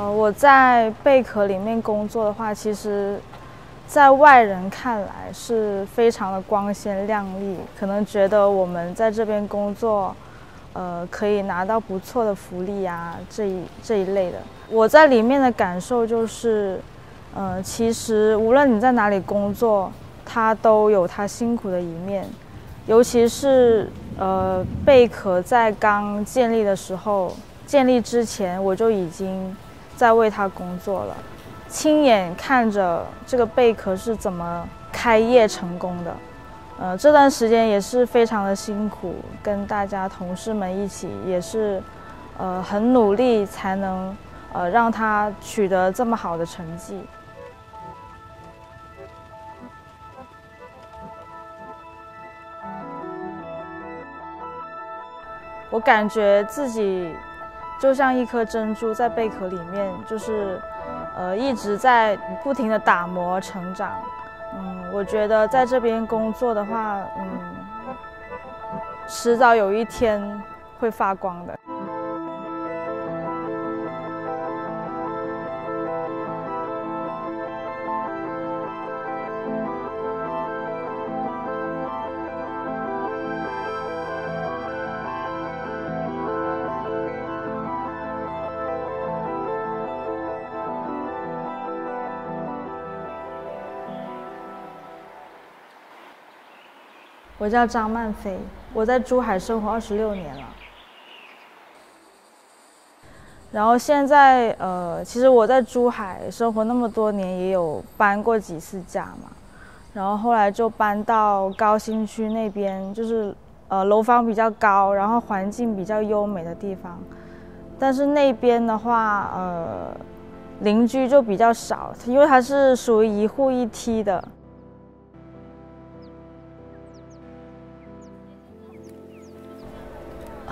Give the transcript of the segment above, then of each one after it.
呃我在贝壳里面工作的话，其实，在外人看来是非常的光鲜亮丽，可能觉得我们在这边工作，呃，可以拿到不错的福利啊，这一这一类的。我在里面的感受就是，呃，其实无论你在哪里工作，它都有它辛苦的一面，尤其是呃，贝壳在刚建立的时候，建立之前我就已经。在为他工作了，亲眼看着这个贝壳是怎么开业成功的，呃，这段时间也是非常的辛苦，跟大家同事们一起也是，呃，很努力才能呃让他取得这么好的成绩。我感觉自己。就像一颗珍珠在贝壳里面，就是，呃，一直在不停的打磨成长。嗯，我觉得在这边工作的话，嗯，迟早有一天会发光的。我叫张曼飞，我在珠海生活二十六年了。然后现在，呃，其实我在珠海生活那么多年，也有搬过几次家嘛。然后后来就搬到高新区那边，就是呃楼房比较高，然后环境比较优美的地方。但是那边的话，呃，邻居就比较少，因为它是属于一户一梯的。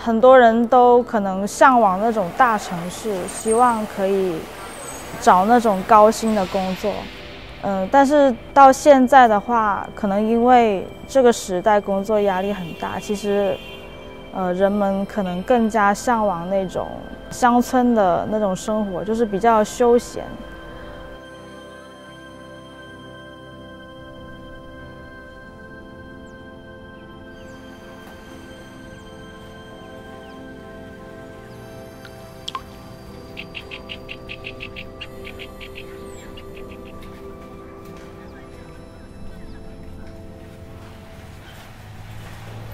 很多人都可能向往那种大城市，希望可以找那种高薪的工作，嗯，但是到现在的话，可能因为这个时代工作压力很大，其实，呃，人们可能更加向往那种乡村的那种生活，就是比较休闲。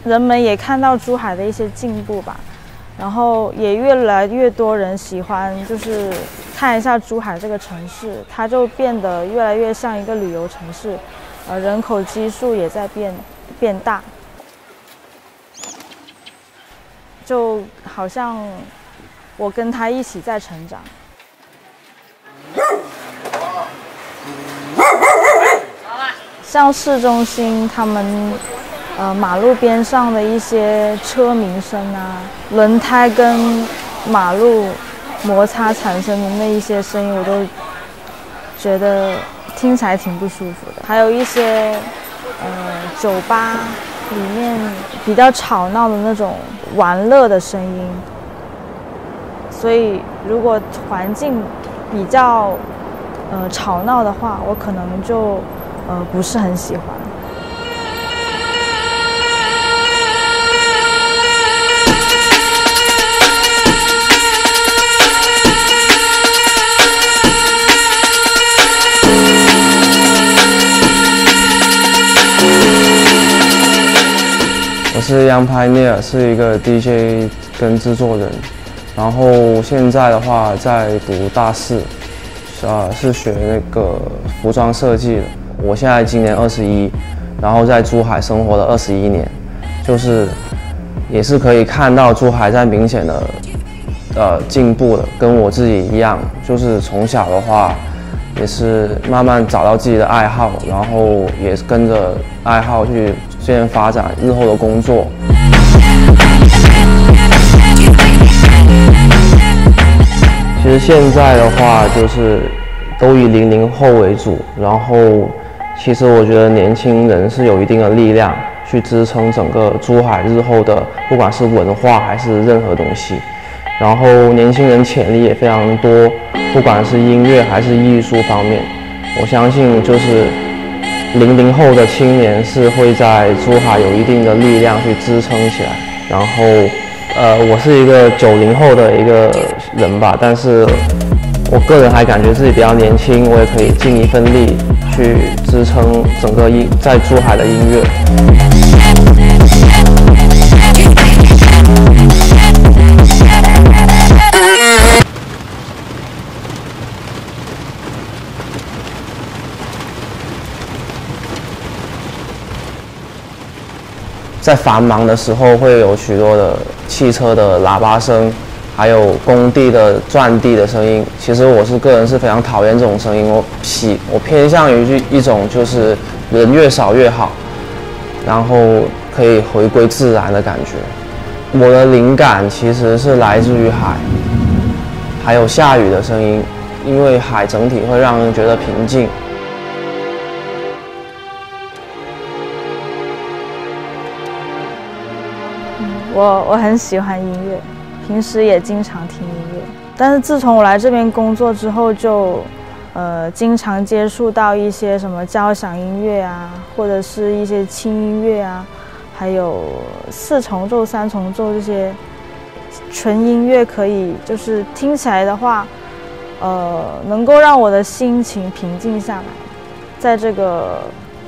人们也看到珠海的一些进步吧，然后也越来越多人喜欢，就是看一下珠海这个城市，它就变得越来越像一个旅游城市，呃，人口基数也在变变大，就好像我跟他一起在成长。像市中心，他们。呃，马路边上的一些车鸣声啊，轮胎跟马路摩擦产生的那一些声音，我都觉得听起来挺不舒服的。还有一些呃酒吧里面比较吵闹的那种玩乐的声音，所以如果环境比较呃吵闹的话，我可能就呃不是很喜欢。是 Young Pioneer，是一个 DJ 跟制作人，然后现在的话在读大四，啊是学那个服装设计的。我现在今年二十一，然后在珠海生活了二十一年，就是也是可以看到珠海在明显的呃进步的，跟我自己一样，就是从小的话也是慢慢找到自己的爱好，然后也是跟着爱好去。现在发展日后的工作，其实现在的话就是都以零零后为主，然后其实我觉得年轻人是有一定的力量去支撑整个珠海日后的，不管是文化还是任何东西，然后年轻人潜力也非常多，不管是音乐还是艺术方面，我相信就是零零后的青年是会在珠海有一定的力量去支撑起来。然后，呃，我是一个九零后的一个人吧，但是我个人还感觉自己比较年轻，我也可以尽一份力去支撑整个音在珠海的音乐。在繁忙的时候，会有许多的汽车的喇叭声，还有工地的钻地的声音。其实我是个人是非常讨厌这种声音，我喜我偏向于一一种就是人越少越好，然后可以回归自然的感觉。我的灵感其实是来自于海，还有下雨的声音，因为海整体会让人觉得平静。我我很喜欢音乐，平时也经常听音乐。但是自从我来这边工作之后，就呃经常接触到一些什么交响音乐啊，或者是一些轻音乐啊，还有四重奏、三重奏这些纯音乐，可以就是听起来的话，呃，能够让我的心情平静下来，在这个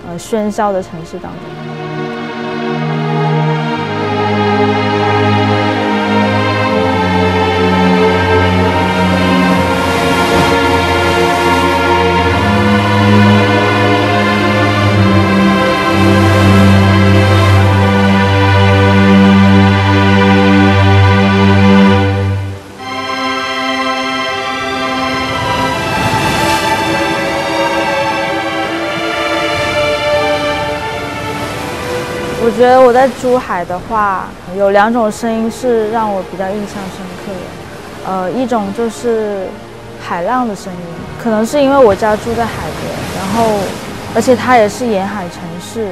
呃喧嚣的城市当中。我觉得我在珠海的话，有两种声音是让我比较印象深刻的。呃，一种就是海浪的声音，可能是因为我家住在海边，然后而且它也是沿海城市。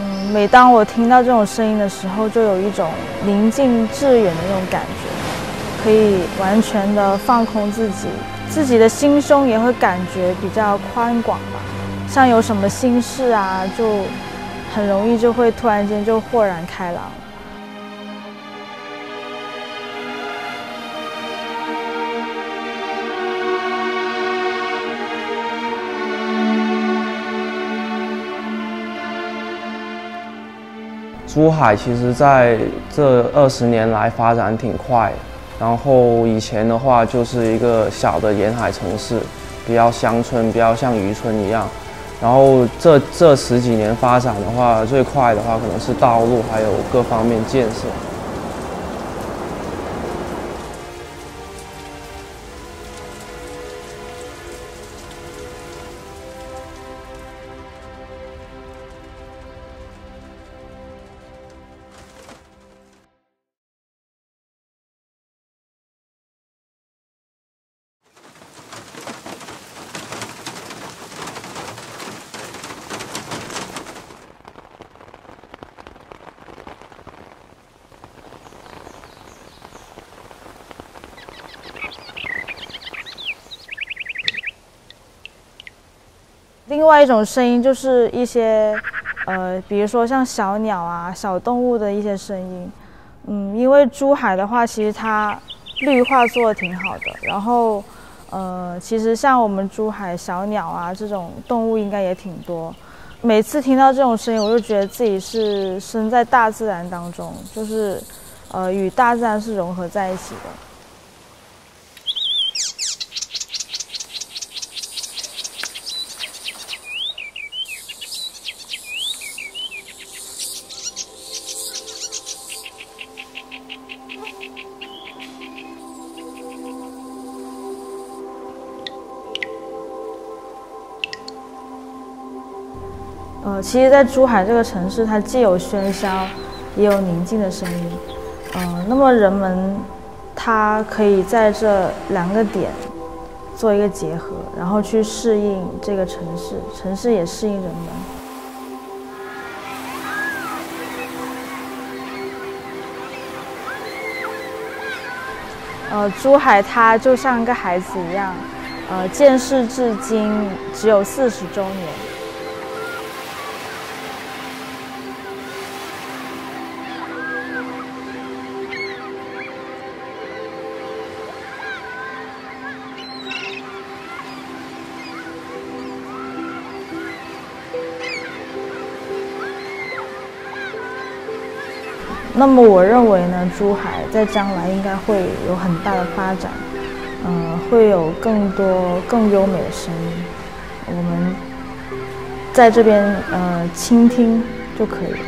嗯，每当我听到这种声音的时候，就有一种宁静致远的那种感觉，可以完全的放空自己，自己的心胸也会感觉比较宽广吧。像有什么心事啊，就。很容易就会突然间就豁然开朗。珠海其实在这二十年来发展挺快，然后以前的话就是一个小的沿海城市，比较乡村，比较像渔村一样。然后这这十几年发展的话，最快的话可能是道路还有各方面建设。另外一种声音就是一些，呃，比如说像小鸟啊、小动物的一些声音。嗯，因为珠海的话，其实它绿化做的挺好的。然后，呃，其实像我们珠海小鸟啊这种动物应该也挺多。每次听到这种声音，我就觉得自己是身在大自然当中，就是，呃，与大自然是融合在一起的。呃，其实，在珠海这个城市，它既有喧嚣，也有宁静的声音。嗯，那么人们，他可以在这两个点做一个结合，然后去适应这个城市，城市也适应人们。呃，珠海它就像一个孩子一样，呃，建市至今只有四十周年。那么我认为呢，珠海在将来应该会有很大的发展，嗯，会有更多更优美的声音，我们在这边呃倾听就可以了。